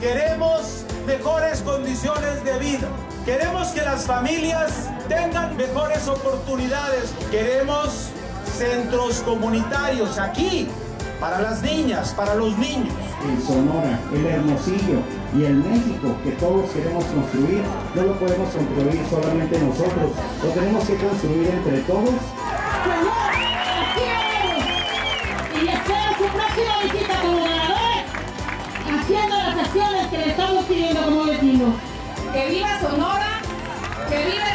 Queremos mejores condiciones de vida. Queremos que las familias tengan mejores oportunidades. Queremos centros comunitarios aquí para las niñas, para los niños. El Sonora, el Hermosillo y el México que todos queremos construir, no lo podemos construir solamente nosotros, lo tenemos que construir entre todos. Señor, y espero su próxima ¡Que viva Sonora!